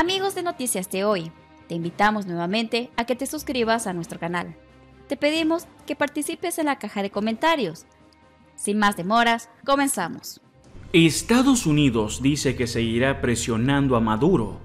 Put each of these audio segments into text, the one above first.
Amigos de Noticias de hoy, te invitamos nuevamente a que te suscribas a nuestro canal. Te pedimos que participes en la caja de comentarios. Sin más demoras, comenzamos. Estados Unidos dice que seguirá presionando a Maduro.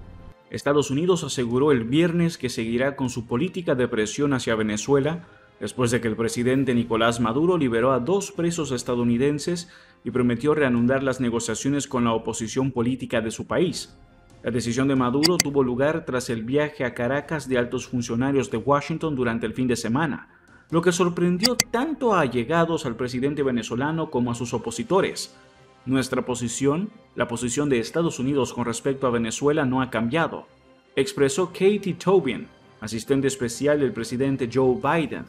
Estados Unidos aseguró el viernes que seguirá con su política de presión hacia Venezuela después de que el presidente Nicolás Maduro liberó a dos presos estadounidenses y prometió reanudar las negociaciones con la oposición política de su país. La decisión de Maduro tuvo lugar tras el viaje a Caracas de altos funcionarios de Washington durante el fin de semana, lo que sorprendió tanto a allegados al presidente venezolano como a sus opositores. Nuestra posición, la posición de Estados Unidos con respecto a Venezuela, no ha cambiado, expresó Katie Tobin, asistente especial del presidente Joe Biden.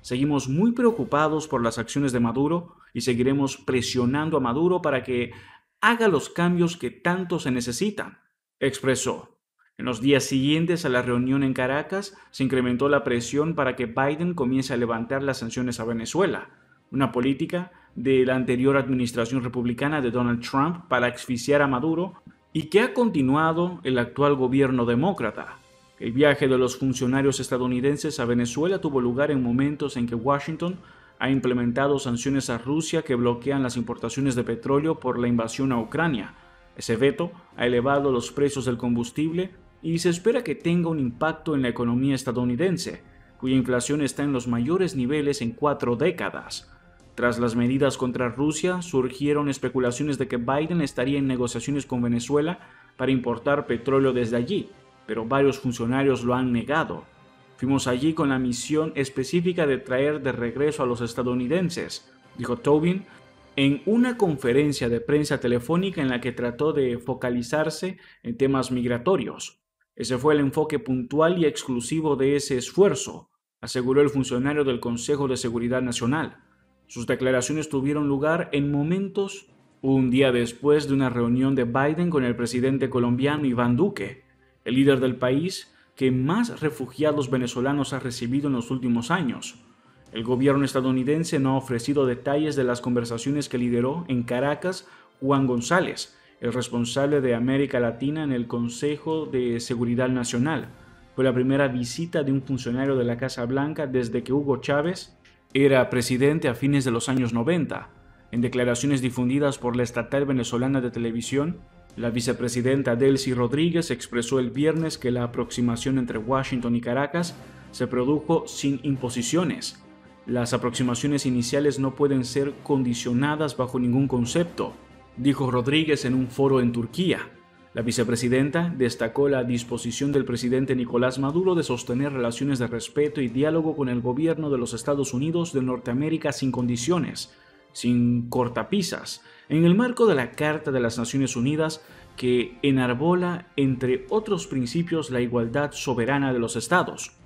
Seguimos muy preocupados por las acciones de Maduro y seguiremos presionando a Maduro para que haga los cambios que tanto se necesitan, expresó. En los días siguientes a la reunión en Caracas se incrementó la presión para que Biden comience a levantar las sanciones a Venezuela, una política de la anterior administración republicana de Donald Trump para asfixiar a Maduro y que ha continuado el actual gobierno demócrata. El viaje de los funcionarios estadounidenses a Venezuela tuvo lugar en momentos en que Washington ha implementado sanciones a Rusia que bloquean las importaciones de petróleo por la invasión a Ucrania. Ese veto ha elevado los precios del combustible y se espera que tenga un impacto en la economía estadounidense, cuya inflación está en los mayores niveles en cuatro décadas. Tras las medidas contra Rusia, surgieron especulaciones de que Biden estaría en negociaciones con Venezuela para importar petróleo desde allí, pero varios funcionarios lo han negado. Fuimos allí con la misión específica de traer de regreso a los estadounidenses, dijo Tobin en una conferencia de prensa telefónica en la que trató de focalizarse en temas migratorios. Ese fue el enfoque puntual y exclusivo de ese esfuerzo, aseguró el funcionario del Consejo de Seguridad Nacional. Sus declaraciones tuvieron lugar en momentos un día después de una reunión de Biden con el presidente colombiano Iván Duque, el líder del país que más refugiados venezolanos ha recibido en los últimos años. El gobierno estadounidense no ha ofrecido detalles de las conversaciones que lideró en Caracas Juan González, el responsable de América Latina en el Consejo de Seguridad Nacional. Fue la primera visita de un funcionario de la Casa Blanca desde que Hugo Chávez era presidente a fines de los años 90. En declaraciones difundidas por la estatal venezolana de televisión, la vicepresidenta Delcy Rodríguez expresó el viernes que la aproximación entre Washington y Caracas se produjo sin imposiciones. Las aproximaciones iniciales no pueden ser condicionadas bajo ningún concepto, dijo Rodríguez en un foro en Turquía. La vicepresidenta destacó la disposición del presidente Nicolás Maduro de sostener relaciones de respeto y diálogo con el gobierno de los Estados Unidos de Norteamérica sin condiciones, sin cortapisas, en el marco de la Carta de las Naciones Unidas que enarbola, entre otros principios, la igualdad soberana de los estados.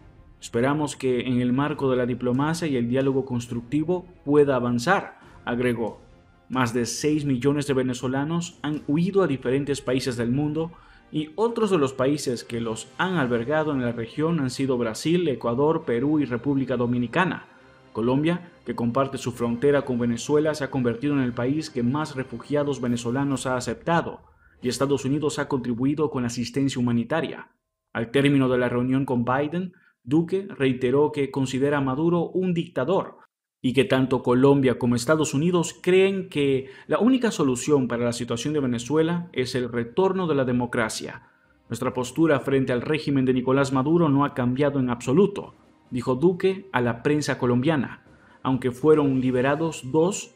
Esperamos que en el marco de la diplomacia y el diálogo constructivo pueda avanzar, agregó. Más de 6 millones de venezolanos han huido a diferentes países del mundo y otros de los países que los han albergado en la región han sido Brasil, Ecuador, Perú y República Dominicana. Colombia, que comparte su frontera con Venezuela, se ha convertido en el país que más refugiados venezolanos ha aceptado, y Estados Unidos ha contribuido con asistencia humanitaria. Al término de la reunión con Biden, Duque reiteró que considera a Maduro un dictador y que tanto Colombia como Estados Unidos creen que la única solución para la situación de Venezuela es el retorno de la democracia. Nuestra postura frente al régimen de Nicolás Maduro no ha cambiado en absoluto dijo Duque a la prensa colombiana. Aunque fueron liberados dos,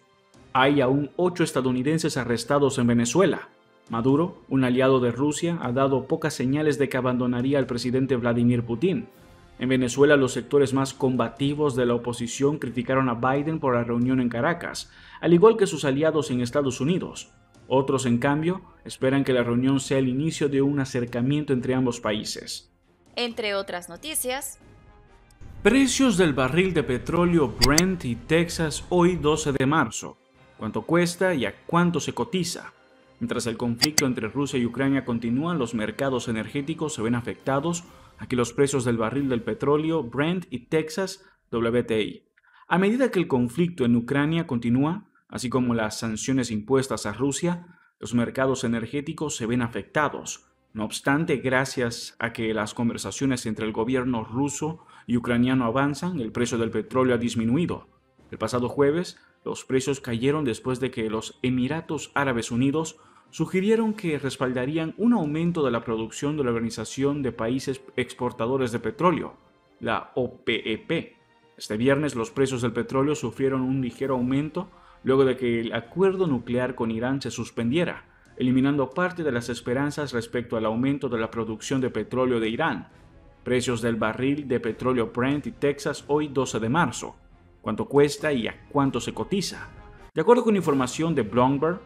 hay aún ocho estadounidenses arrestados en Venezuela. Maduro, un aliado de Rusia, ha dado pocas señales de que abandonaría al presidente Vladimir Putin. En Venezuela, los sectores más combativos de la oposición criticaron a Biden por la reunión en Caracas, al igual que sus aliados en Estados Unidos. Otros, en cambio, esperan que la reunión sea el inicio de un acercamiento entre ambos países. Entre otras noticias, Precios del barril de petróleo Brent y Texas hoy 12 de marzo. ¿Cuánto cuesta y a cuánto se cotiza? Mientras el conflicto entre Rusia y Ucrania continúa, los mercados energéticos se ven afectados. Aquí los precios del barril del petróleo Brent y Texas WTI. A medida que el conflicto en Ucrania continúa, así como las sanciones impuestas a Rusia, los mercados energéticos se ven afectados. No obstante, gracias a que las conversaciones entre el gobierno ruso y ucraniano avanzan, el precio del petróleo ha disminuido. El pasado jueves, los precios cayeron después de que los Emiratos Árabes Unidos sugirieron que respaldarían un aumento de la producción de la Organización de Países Exportadores de Petróleo, la OPEP. Este viernes los precios del petróleo sufrieron un ligero aumento luego de que el acuerdo nuclear con Irán se suspendiera, eliminando parte de las esperanzas respecto al aumento de la producción de petróleo de Irán. Precios del barril de petróleo Brent y Texas hoy 12 de marzo. ¿Cuánto cuesta y a cuánto se cotiza? De acuerdo con información de Bloomberg,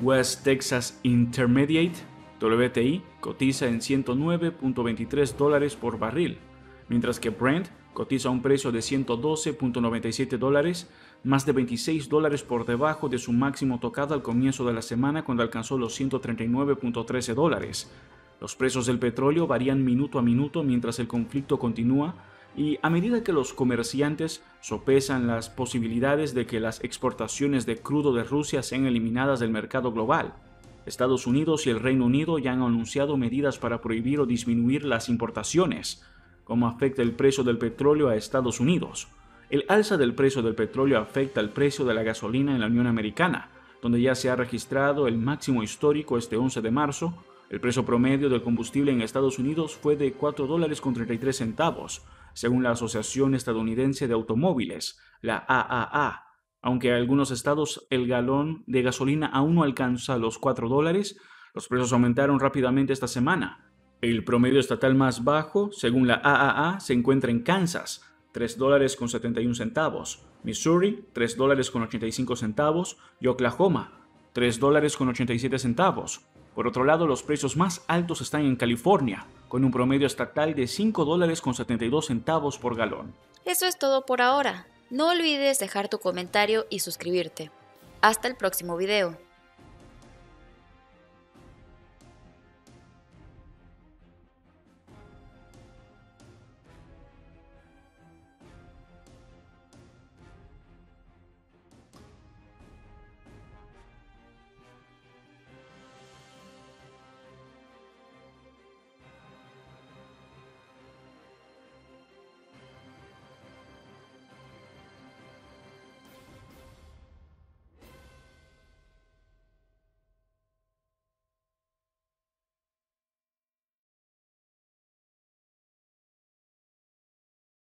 West Texas Intermediate, WTI, cotiza en 109.23 dólares por barril, mientras que Brent cotiza a un precio de 112.97 dólares, más de 26 dólares por debajo de su máximo tocado al comienzo de la semana cuando alcanzó los 139.13 dólares. Los precios del petróleo varían minuto a minuto mientras el conflicto continúa y a medida que los comerciantes sopesan las posibilidades de que las exportaciones de crudo de Rusia sean eliminadas del mercado global, Estados Unidos y el Reino Unido ya han anunciado medidas para prohibir o disminuir las importaciones. ¿Cómo afecta el precio del petróleo a Estados Unidos? El alza del precio del petróleo afecta el precio de la gasolina en la Unión Americana, donde ya se ha registrado el máximo histórico este 11 de marzo. El precio promedio del combustible en Estados Unidos fue de 4 dólares con 33 centavos, según la Asociación Estadounidense de Automóviles, la AAA. Aunque en algunos estados el galón de gasolina aún no alcanza los 4 dólares, los precios aumentaron rápidamente esta semana. El promedio estatal más bajo, según la AAA, se encuentra en Kansas, 3 dólares con 71 centavos, Missouri, 3 dólares con 85 centavos y Oklahoma, 3 dólares con 87 centavos. Por otro lado, los precios más altos están en California, con un promedio estatal de 5 dólares con 72 centavos por galón. Eso es todo por ahora. No olvides dejar tu comentario y suscribirte. Hasta el próximo video.